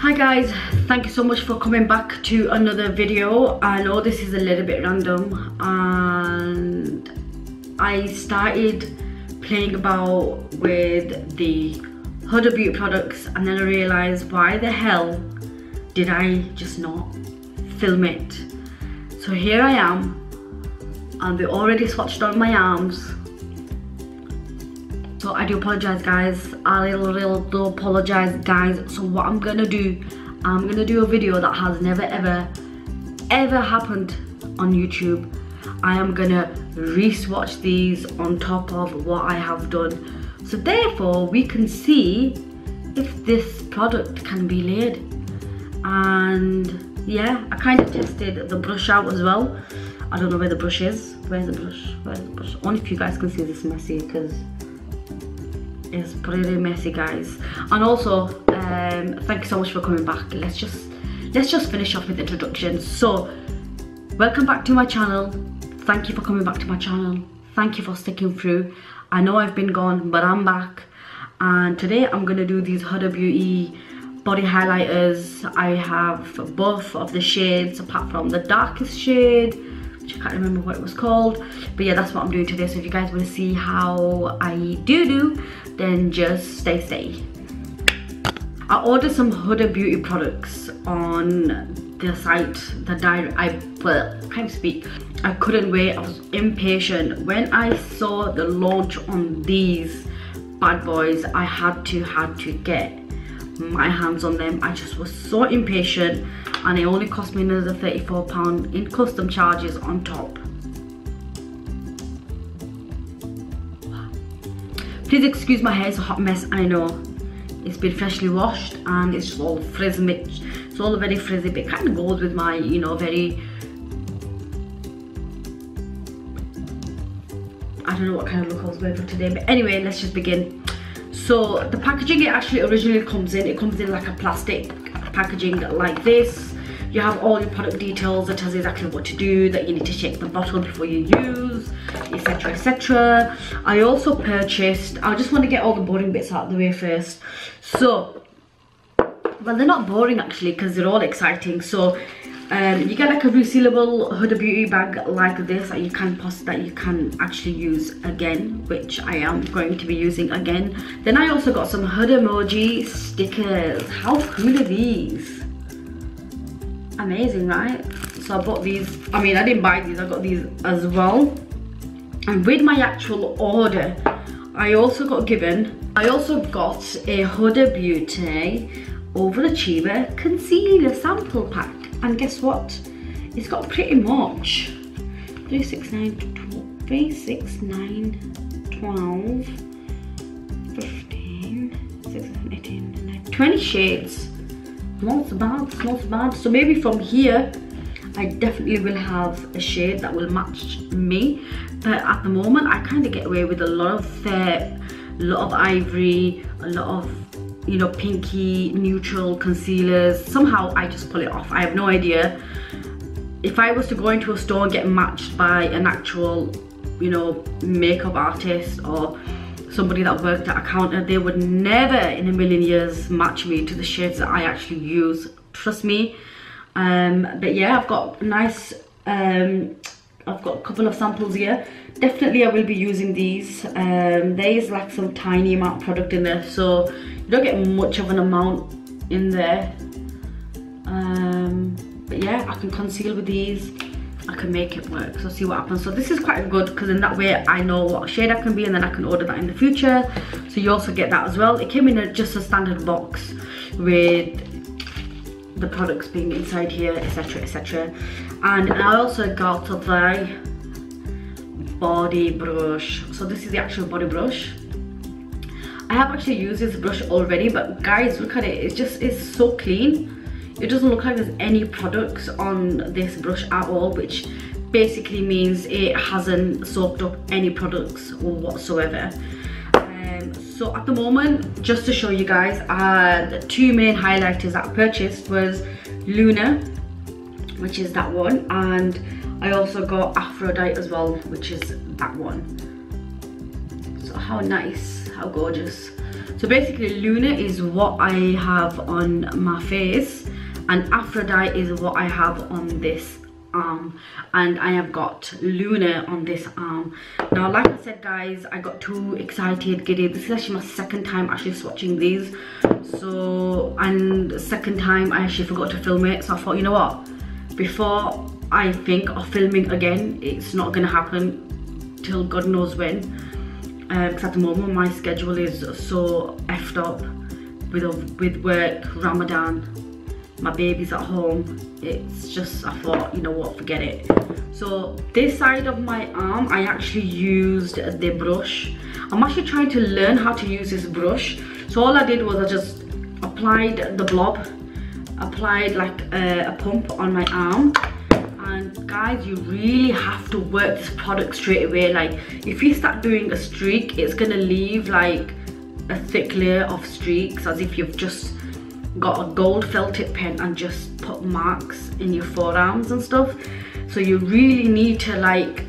Hi guys, thank you so much for coming back to another video. I know this is a little bit random and I started playing about with the Huda Beauty products and then I realised why the hell did I just not film it. So here I am and they already swatched on my arms I do apologize guys. I really do apologize guys. So what I'm gonna do I'm gonna do a video that has never ever ever happened on YouTube. I am gonna re-swatch these on top of what I have done. So therefore we can see if this product can be laid and yeah I kind of tested the brush out as well. I don't know where the brush is. Where's the brush? Where's the brush? Only if you guys can see this messy because is pretty messy guys. And also um, thank you so much for coming back. Let's just let's just finish off with introductions so welcome back to my channel. Thank you for coming back to my channel. Thank you for sticking through. I know I've been gone but I'm back. And today I'm gonna do these Huda Beauty body highlighters. I have both of the shades apart from the darkest shade can't remember what it was called. But yeah that's what I'm doing today. So if you guys want to see how I do do then just stay stay I ordered some Huda Beauty products on the site the direct I well can't speak. I couldn't wait. I was impatient. When I saw the launch on these bad boys I had to had to get my hands on them. I just was so impatient and it only cost me another 34 pound in custom charges on top. Please excuse my hair it's a hot mess I know. It's been freshly washed and it's just all frizzy it's all very frizzy but it kind of goes with my you know very I don't know what kind of look I was wearing for today but anyway let's just begin so the packaging it actually originally comes in it comes in like a plastic packaging like this. You have all your product details that tells you exactly what to do that you need to check the bottle before you use etc etc i also purchased i just want to get all the boring bits out of the way first. So well they're not boring actually because they're all exciting. So um, you get like a resealable Huda Beauty bag like this that you can post that you can actually use again which I am going to be using again. Then I also got some Huda Emoji stickers. How cool are these? Amazing right? So I bought these. I mean I didn't buy these. I got these as well. And with my actual order I also got given I also got a Huda Beauty Overachiever Concealer Sample Pack and guess what? It's got pretty much 369 369 12 15 16 18 19, 20 shades. Not bad not bad. So maybe from here I definitely will have a shade that will match me. But at the moment I kind of get away with a lot of a lot of ivory a lot of you know pinky neutral concealers. Somehow I just pull it off. I have no idea. If I was to go into a store and get matched by an actual you know makeup artist or somebody that worked at a counter they would never in a million years match me to the shades that I actually use. Trust me. Um, but yeah I've got nice um, I've got a couple of samples here. Definitely I will be using these. Um, there is like some tiny amount of product in there. So you don't get much of an amount in there. Um, but yeah I can conceal with these. I can make it work. So see what happens. So this is quite good because in that way I know what shade I can be and then I can order that in the future. So you also get that as well. It came in a, just a standard box with the products being inside here etc etc and I also got the body brush. So this is the actual body brush I have actually used this brush already, but guys, look at it. It's just, it's so clean. It doesn't look like there's any products on this brush at all, which basically means it hasn't soaked up any products whatsoever. Um, so at the moment, just to show you guys, uh, the two main highlighters that I purchased was Luna, which is that one, and I also got Aphrodite as well, which is that one. So how nice how gorgeous. So basically Luna is what I have on my face and Aphrodite is what I have on this arm. And I have got Luna on this arm. Now like I said guys I got too excited giddy. This is actually my second time actually swatching these. So and second time I actually forgot to film it. So I thought you know what? Before I think of filming again it's not gonna happen till God knows when because uh, at the moment my schedule is so effed up with with work Ramadan my baby's at home. It's just I thought you know what forget it. So this side of my arm I actually used the brush. I'm actually trying to learn how to use this brush. So all I did was I just applied the blob applied like a, a pump on my arm and guys you really have to work this product straight away. Like if you start doing a streak it's gonna leave like a thick layer of streaks as if you've just got a gold felt tip pen and just put marks in your forearms and stuff. So you really need to like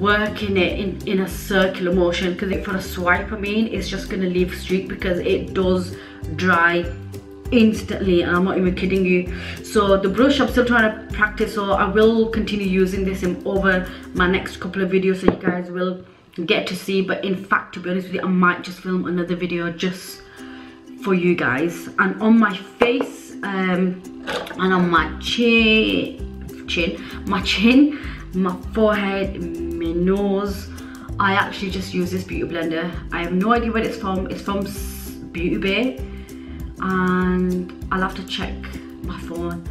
work in it in, in a circular motion because for a swipe I mean it's just gonna leave streak because it does dry instantly and I'm not even kidding you. So the brush I'm still trying to practice so I will continue using this in over my next couple of videos so you guys will get to see. But in fact to be honest with you I might just film another video just for you guys. And on my face um, and on my chin chin my chin my forehead my nose I actually just use this beauty blender. I have no idea where it's from. It's from Beauty Bay and I'll have to check my phone.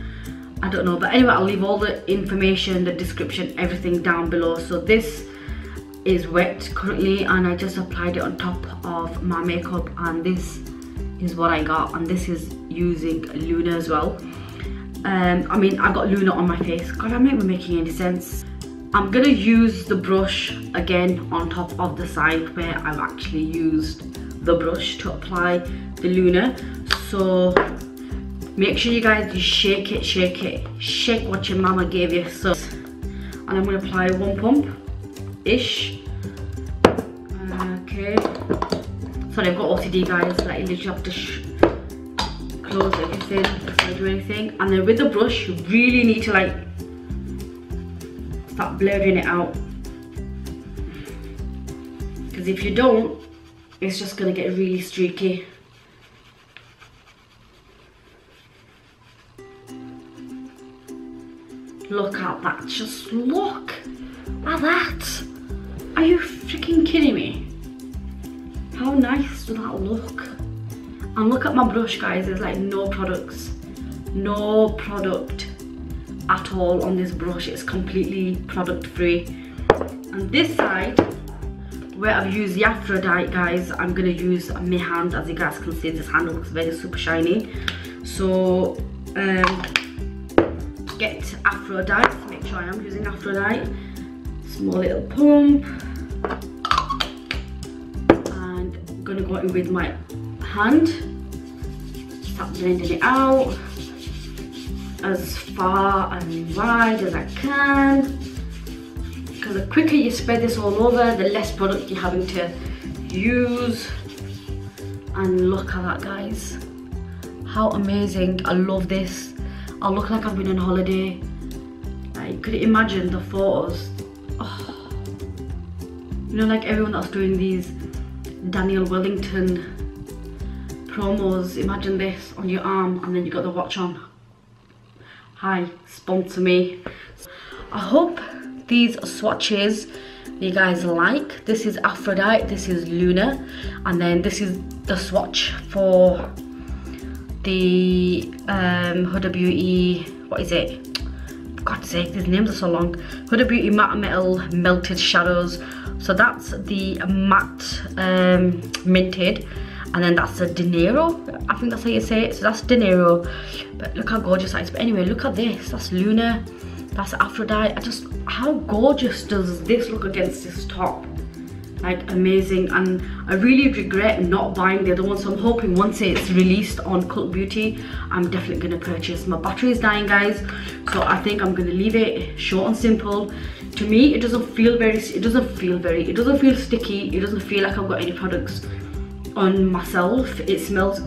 I don't know. But anyway I'll leave all the information the description everything down below. So this is wet currently and I just applied it on top of my makeup and this is what I got. And this is using Luna as well. Um, I mean I've got Luna on my face. God I'm not even making any sense. I'm gonna use the brush again on top of the side where I've actually used the brush to apply the Luna so make sure you guys you shake it shake it shake what your mama gave you so and I'm gonna apply one pump ish okay Sorry, I've got OCD guys, like you literally have to close everything before I do anything. And then with the brush, you really need to like start blurring it out. Because if you don't, it's just gonna get really streaky. Look at that, just look at that. Are you freaking kidding me? How nice does that look? And look at my brush guys, there's like no products. No product at all on this brush. It's completely product free. And this side, where I've used the Aphrodite guys, I'm gonna use my hand. As you guys can see, this hand looks very super shiny. So um, Aphrodite, make sure I am using Aphrodite. Small little pump. And I'm gonna go in with my hand. Start blending it out as far and wide as I can. Because the quicker you spread this all over the less product you're having to use. And look at that guys. How amazing. I love this. I look like I've been on holiday like could you imagine the photos oh. you know like everyone that's doing these Daniel Wellington promos. Imagine this on your arm and then you got the watch on. Hi, sponsor me. I hope these swatches you guys like. This is Aphrodite, this is Luna, and then this is the swatch for the um, Huda Beauty, what is it? God's sake, these names are so long. Huda Beauty Matte Metal Melted Shadows. So that's the matte um, minted. And then that's the dinero i think that's how you say it. So that's dinero but look how gorgeous that is. But anyway look at this. That's luna. That's aphrodite. I just how gorgeous does this look against this top like amazing. And i really regret not buying the other one. So i'm hoping once it's released on cult beauty i'm definitely going to purchase. My battery is dying guys. So i think i'm going to leave it short and simple. To me it doesn't feel very it doesn't feel very it doesn't feel sticky. It doesn't feel like I've got any products on myself. It smells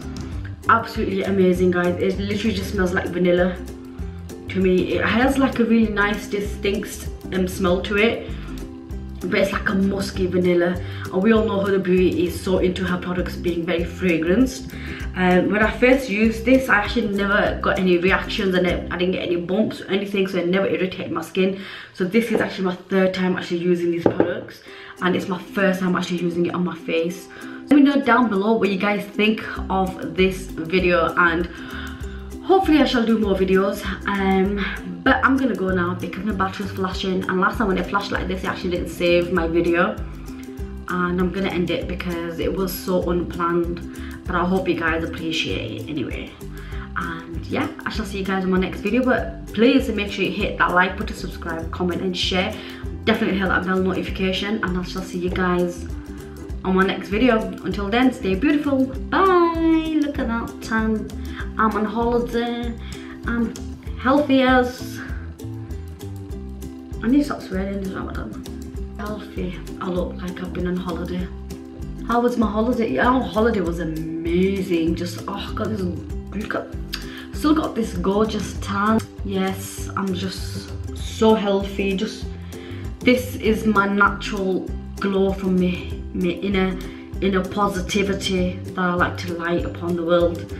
absolutely amazing guys. It literally just smells like vanilla to me. It has like a really nice distinct um, smell to it but it's like a musky vanilla. And we all know Huda Beauty is so into her products being very fragranced. Um, when I first used this I actually never got any reactions and I didn't get any bumps or anything so it never irritated my skin. So this is actually my third time actually using these products. And it's my first time actually using it on my face. Let me know down below what you guys think of this video and hopefully I shall do more videos um, but I'm gonna go now because my battery's flashing and last time when it flashed like this it actually didn't save my video. And I'm gonna end it because it was so unplanned but I hope you guys appreciate it anyway. And yeah I shall see you guys in my next video but please make sure you hit that like button subscribe comment and share. Definitely hit that bell notification and I shall see you guys on my next video. Until then stay beautiful. Bye. Look at that tan I'm on holiday. I'm healthy as I need to stop swearing this Ramadan healthy. I look like I've been on holiday. How was my holiday? Yeah, our holiday was amazing. Just oh god this look at still got this gorgeous tan. Yes I'm just so healthy. Just this is my natural glow from me, me inner inner positivity that I like to light upon the world